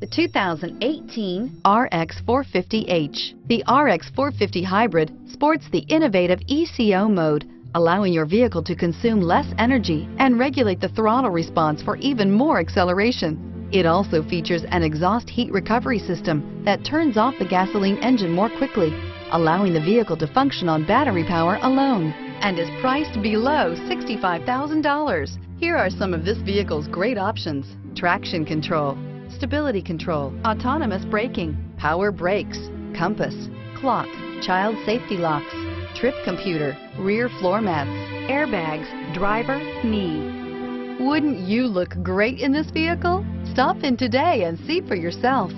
The 2018 RX 450h. The RX 450 Hybrid sports the innovative ECO mode, allowing your vehicle to consume less energy and regulate the throttle response for even more acceleration. It also features an exhaust heat recovery system that turns off the gasoline engine more quickly, allowing the vehicle to function on battery power alone and is priced below $65,000. Here are some of this vehicle's great options. Traction control, stability control, autonomous braking, power brakes, compass, clock, child safety locks, trip computer, rear floor mats, airbags, driver, knee. Wouldn't you look great in this vehicle? Stop in today and see for yourself.